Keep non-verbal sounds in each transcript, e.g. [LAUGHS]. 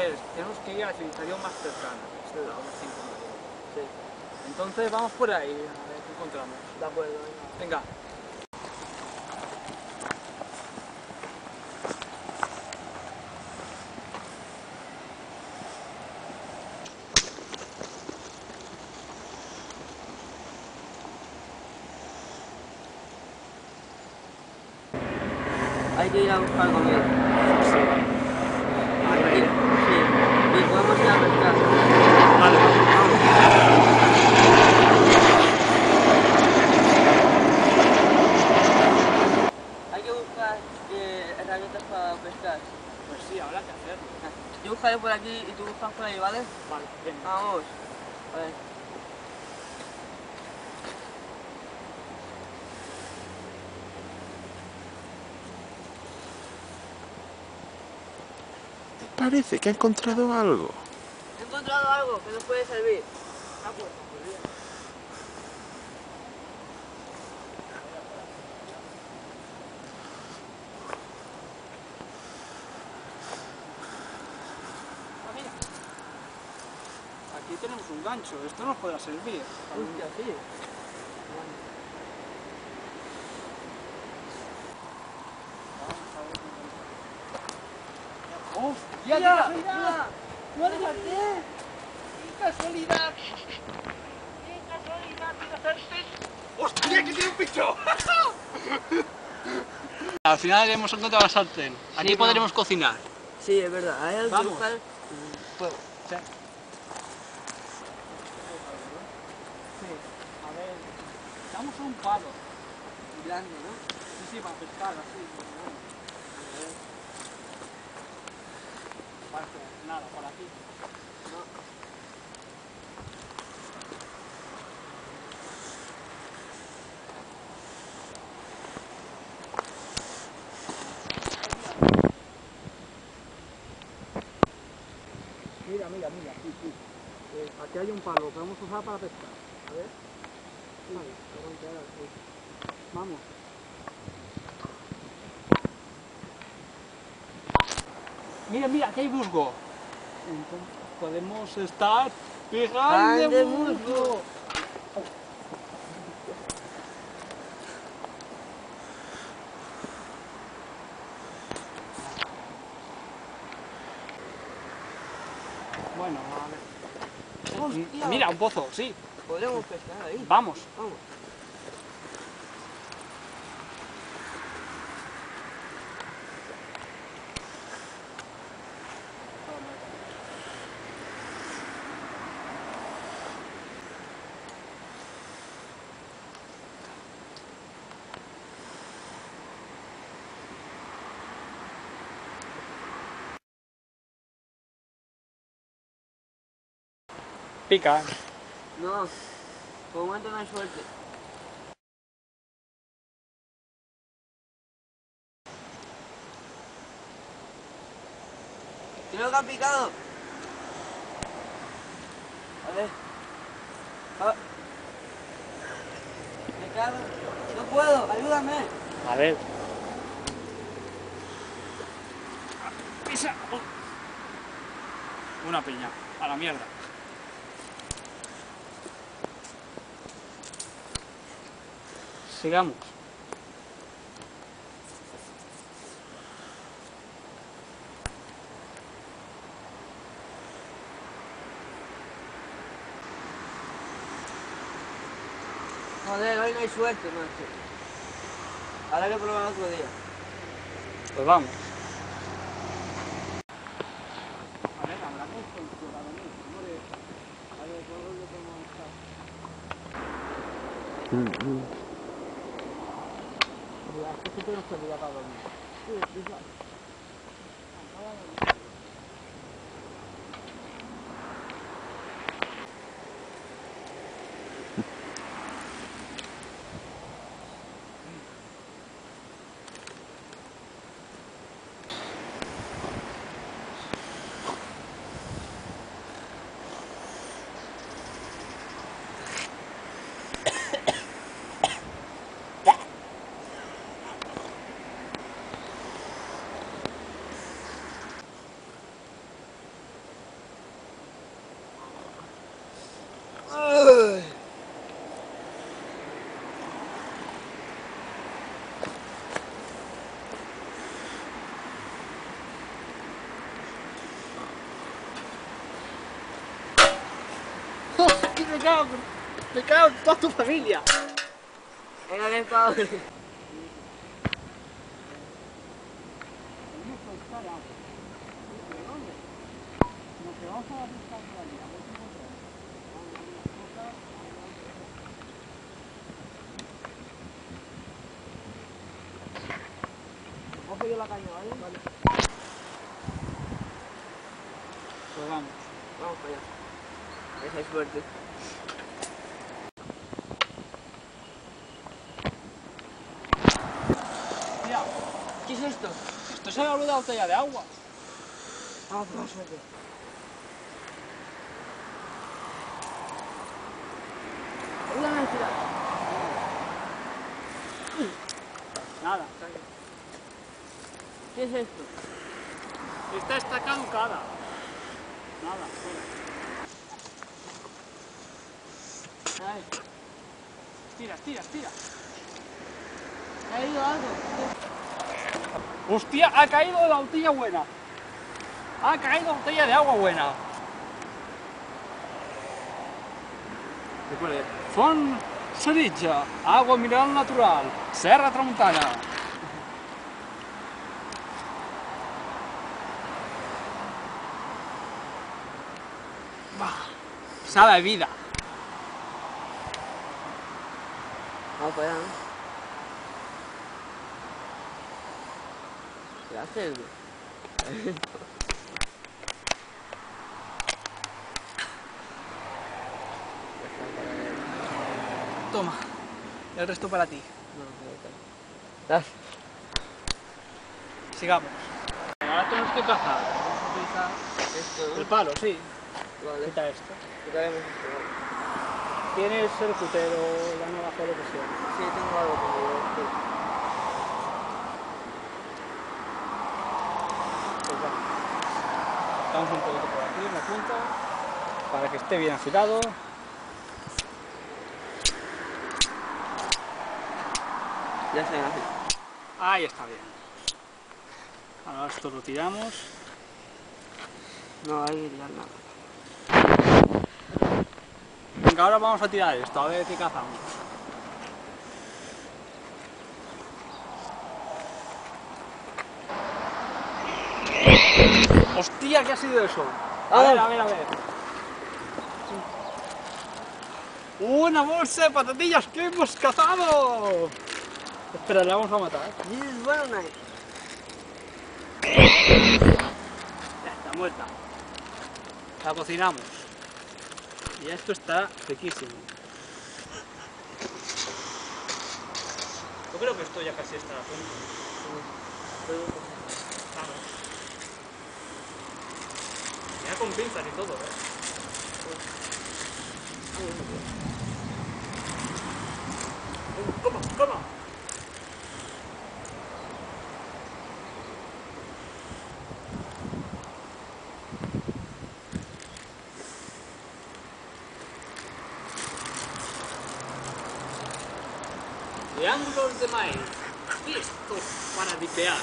ver, tenemos que ir a la civilización más cercana. Este de la hora cinco, ¿no? Sí, Entonces vamos por ahí, a ver qué encontramos. de acuerdo, venga. Venga. Hay que ir a buscar comida. Aquí, sí. Y podemos ir a pescar. Vale, Vamos. Hay que buscar eh, herramientas para pescar. pues sí, habrá que hacerlo. Yo buscaré por aquí y tú buscas por ahí, ¿vale? Vale, bien. Vamos. A ver. Parece que ha encontrado algo. He encontrado algo que nos puede servir. Aquí tenemos un gancho, esto nos podrá servir. Hostia, sí. ¡Oh! ¡Ya, ¡Qué mira! casualidad! ¡No le falté! ¡Qué casualidad! ¡Qué casualidad! ¡Hostia, que tiene un bicho! [LAUGHS] Al final hemos encontrado la sartén. Aquí Sí, podremos cocinar. Sí, es verdad. Que Vamos. Sí. Sí. A ver. Damos un palo. Grande, ¿no? Sí, sí, para pescar así. pero bueno. A ver. Parece nada por aquí. Mira, mira, mira. Eh, aquí hay un palo que vamos a usar para pescar. A ver. Sí, sí. Vamos. Mira, mira, aquí hay musgo. Entonces podemos estar ¡Pan de pegando musgo! Bueno, a ver. Hostia. Mira, un pozo, sí. Podríamos pescar ahí. Vamos. Vamos. Pica. No. Por un momento no hay suerte. Creo que ha picado. A ver. Ah. Me cago. No puedo, ayúdame. A ver. Pisa. Una piña. A la mierda. Sigamos. Joder, hoy no hay suerte, macho. Ahora hay que probar otro día. Pues vamos. A ver, hablamos con el ciudadano, hombre. A ver, ¿por dónde podemos estar? Uy. ¡Qué pecado! ¡Pecado toda tu familia! Era. No te vas a la caña, ¿vale? Vale. Pues vamos. Vamos para allá. Esa es suerte. Mira, ¿Qué es esto? esto se me ha olvidado la botella de agua. Vamos por la suerte. Ayúdame a tirar. ¿Qué es esto? Esta está caducada. Nada, fuera. Ay, Tira, tira, tira. ¿ha caído algo? Hostia, ha caído la botella buena. Ha caído botella de agua buena. Font Serritja, agua mineral natural, Serra Tramuntana. Sabe a vida. Vamos para allá, ¿no? ¿Qué haces, güey? [LAUGHS] Toma, el resto para ti. No, no, no. Sigamos. Ahora tenemos que cazar. Vamos a utilizar Esto, el palo, sí. Vale. Quita esto. Quitaremos esto, vale. Tienes el cutero, la navaja, lo que sea. Sí, tengo algo conmigo. sí. Pues vamos. Damos un poquito por aquí en la punta para que esté bien afilado. Ya se hace. Ahí está bien. Ahora esto lo tiramos. No, ahí ya nada. Venga, ahora vamos a tirar esto, a ver qué cazamos. ¡Hostia, qué ha sido eso! A ver, a ver, a ver. ¡Una bolsa de patatillas que hemos cazado! Espera, le vamos a matar. This is bueno, nice. Ya está muerta. La cocinamos. Y esto está riquísimo. Yo creo que esto ya casi está a punto. Vamos. Ya con pinzas y todo, ¿eh? ¿Cómo? ¿Cómo? Triángulos de maíz. Listos para dipear.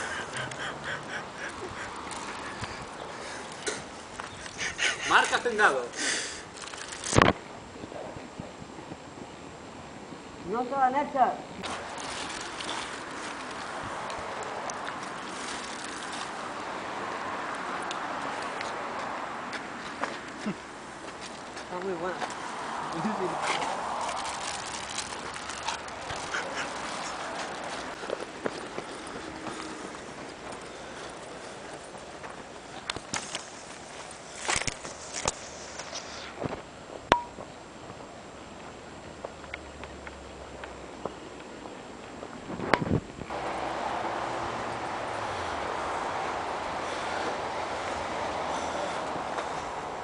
Marca hacendado. No todas hechas. Está muy buena.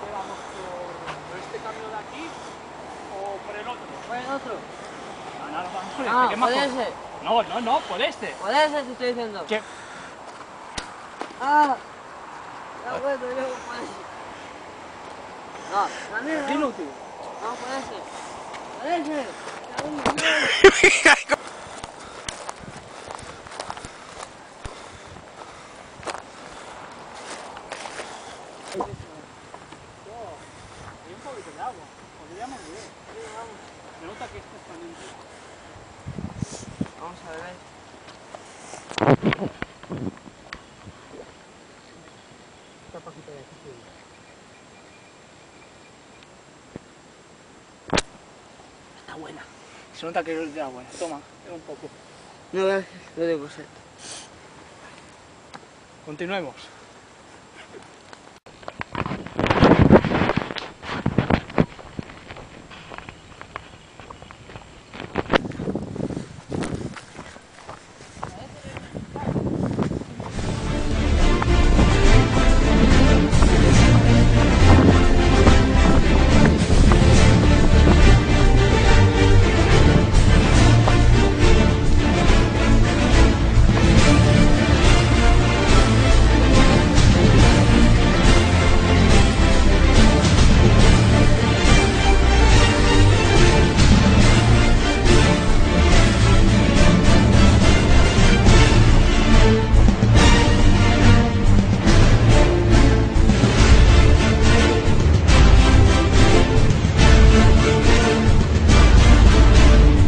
¿Qué vamos por, por este camino de aquí o por el otro? ¿Cuál es el otro? No, no, este, Ah, ese. No, no, no, por este. Por ese te estoy diciendo. Que Ah. Ya bueno, yo por ese. No, también. No, inútil. Vamos por ese. Por ese. buena. Se nota que es de la buena. Toma, un poco. No, lo debo ser. Continuemos.